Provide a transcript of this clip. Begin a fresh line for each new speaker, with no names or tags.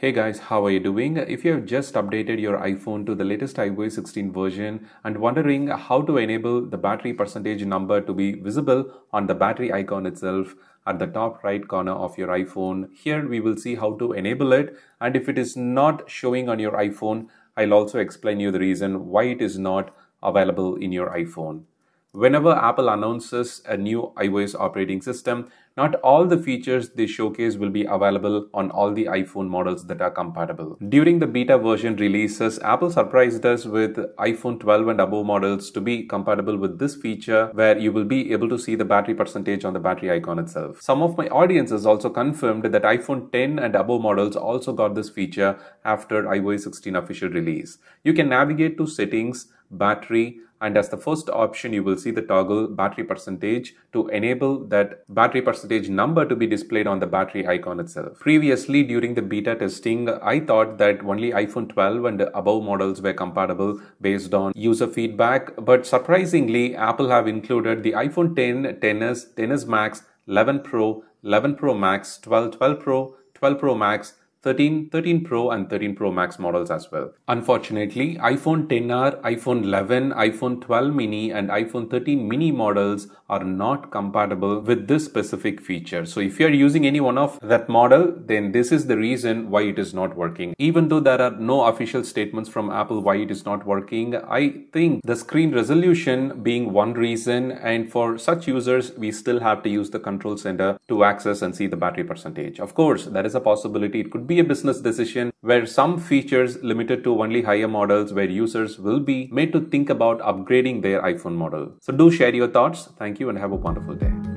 Hey guys, how are you doing? If you have just updated your iPhone to the latest iOS 16 version and wondering how to enable the battery percentage number to be visible on the battery icon itself at the top right corner of your iPhone, here we will see how to enable it and if it is not showing on your iPhone, I'll also explain you the reason why it is not available in your iPhone. Whenever Apple announces a new iOS operating system, not all the features they showcase will be available on all the iPhone models that are compatible. During the beta version releases, Apple surprised us with iPhone 12 and above models to be compatible with this feature where you will be able to see the battery percentage on the battery icon itself. Some of my audiences also confirmed that iPhone 10 and above models also got this feature after iOS 16 official release. You can navigate to settings, battery, and as the first option you will see the toggle battery percentage to enable that battery percentage number to be displayed on the battery icon itself. Previously during the beta testing I thought that only iPhone 12 and above models were compatible based on user feedback but surprisingly Apple have included the iPhone 10, 10s, 10s Max, 11 Pro, 11 Pro Max, 12, 12 Pro, 12 Pro Max, 13, 13 Pro and 13 Pro Max models as well. Unfortunately, iPhone 10R, iPhone 11, iPhone 12 mini and iPhone 13 mini models are not compatible with this specific feature. So if you're using any one of that model, then this is the reason why it is not working. Even though there are no official statements from Apple why it is not working, I think the screen resolution being one reason and for such users, we still have to use the control center to access and see the battery percentage. Of course, that is a possibility it could be a business decision where some features limited to only higher models where users will be made to think about upgrading their iPhone model. So do share your thoughts. Thank you and have a wonderful day.